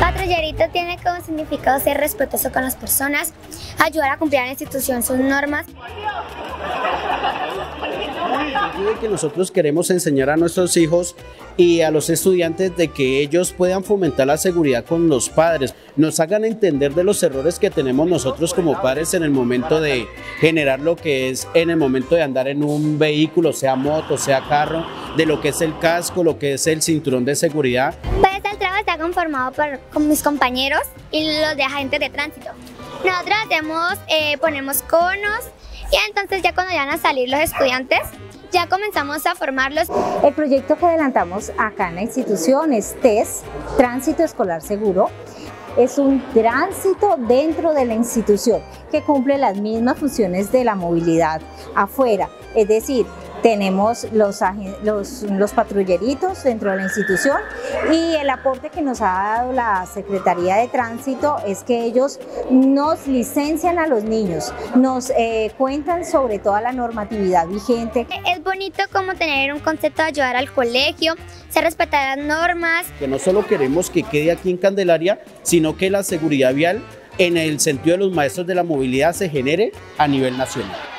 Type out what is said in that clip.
Patrullerito tiene como significado ser respetuoso con las personas, ayudar a cumplir a la institución sus normas. Que nosotros queremos enseñar a nuestros hijos y a los estudiantes de que ellos puedan fomentar la seguridad con los padres, nos hagan entender de los errores que tenemos nosotros como padres en el momento de generar lo que es en el momento de andar en un vehículo, sea moto, sea carro, de lo que es el casco, lo que es el cinturón de seguridad. Pues el trabajo está conformado por mis compañeros y los de agentes de tránsito. Nosotros hacemos, eh, ponemos conos y entonces ya cuando van a salir los estudiantes, ya comenzamos a formarlos. El proyecto que adelantamos acá en la institución es TES, Tránsito Escolar Seguro. Es un tránsito dentro de la institución que cumple las mismas funciones de la movilidad afuera, es decir, tenemos los, los, los, patrulleritos dentro de la institución y el aporte que nos ha dado la Secretaría de Tránsito es que ellos nos licencian a los niños, nos eh, cuentan sobre toda la normatividad vigente. Es bonito como tener un concepto de ayudar al colegio, se respetar las normas. Que no solo queremos que quede aquí en Candelaria, sino que la seguridad vial en el sentido de los maestros de la movilidad se genere a nivel nacional.